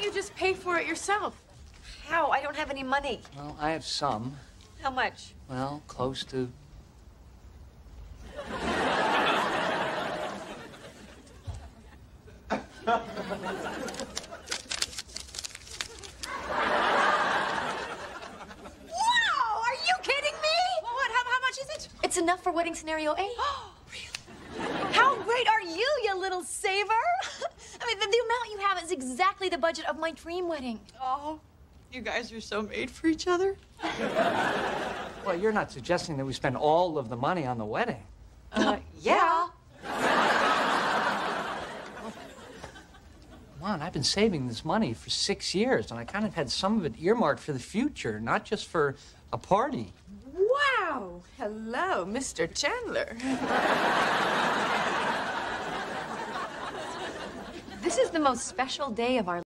don't you just pay for it yourself? How? I don't have any money. Well, I have some. How much? Well, close to. Wow! Are you kidding me? Well, what? How, how much is it? It's enough for wedding scenario A. How great are you, you little saver? I mean, the, the amount you have is exactly the budget of my dream wedding. Oh, you guys are so made for each other. Well, you're not suggesting that we spend all of the money on the wedding. Uh, yeah. Come on, I've been saving this money for six years, and I kind of had some of it earmarked for the future, not just for a party. Wow. Hello, Mr. Chandler. This is the most special day of our